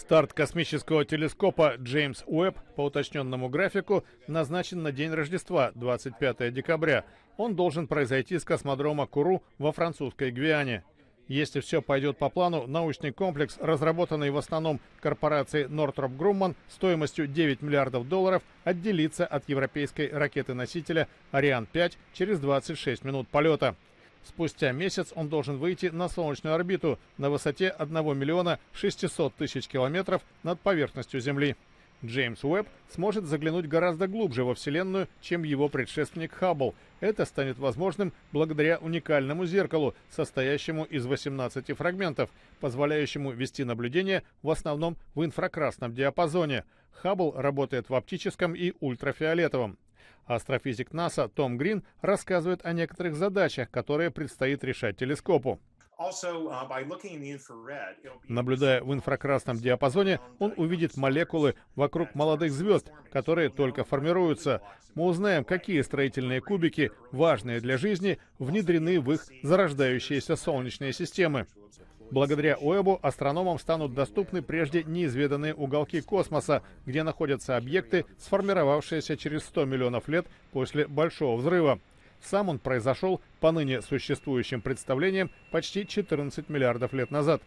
Старт космического телескопа Джеймс Уэбб по уточненному графику назначен на день Рождества, 25 декабря. Он должен произойти с космодрома Куру во французской Гвиане. Если все пойдет по плану, научный комплекс, разработанный в основном корпорацией Northrop Grumman стоимостью 9 миллиардов долларов, отделится от европейской ракеты-носителя Ариан-5 через 26 минут полета. Спустя месяц он должен выйти на солнечную орбиту на высоте 1 миллиона 600 тысяч километров над поверхностью Земли. Джеймс Уэбб сможет заглянуть гораздо глубже во Вселенную, чем его предшественник Хаббл. Это станет возможным благодаря уникальному зеркалу, состоящему из 18 фрагментов, позволяющему вести наблюдение в основном в инфракрасном диапазоне. Хаббл работает в оптическом и ультрафиолетовом. Астрофизик НАСА Том Грин рассказывает о некоторых задачах, которые предстоит решать телескопу. Наблюдая в инфракрасном диапазоне, он увидит молекулы вокруг молодых звезд, которые только формируются. Мы узнаем, какие строительные кубики, важные для жизни, внедрены в их зарождающиеся солнечные системы. Благодаря Уэбу астрономам станут доступны прежде неизведанные уголки космоса, где находятся объекты, сформировавшиеся через 100 миллионов лет после Большого взрыва. Сам он произошел, по ныне существующим представлениям, почти 14 миллиардов лет назад.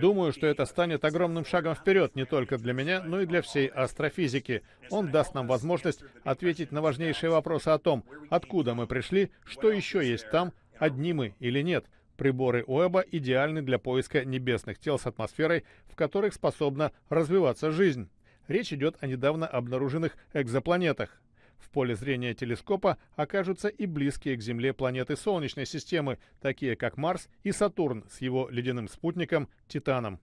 Думаю, что это станет огромным шагом вперед не только для меня, но и для всей астрофизики. Он даст нам возможность ответить на важнейшие вопросы о том, откуда мы пришли, что еще есть там, одни мы или нет. Приборы Уэба идеальны для поиска небесных тел с атмосферой, в которых способна развиваться жизнь. Речь идет о недавно обнаруженных экзопланетах. В поле зрения телескопа окажутся и близкие к Земле планеты Солнечной системы, такие как Марс и Сатурн с его ледяным спутником Титаном.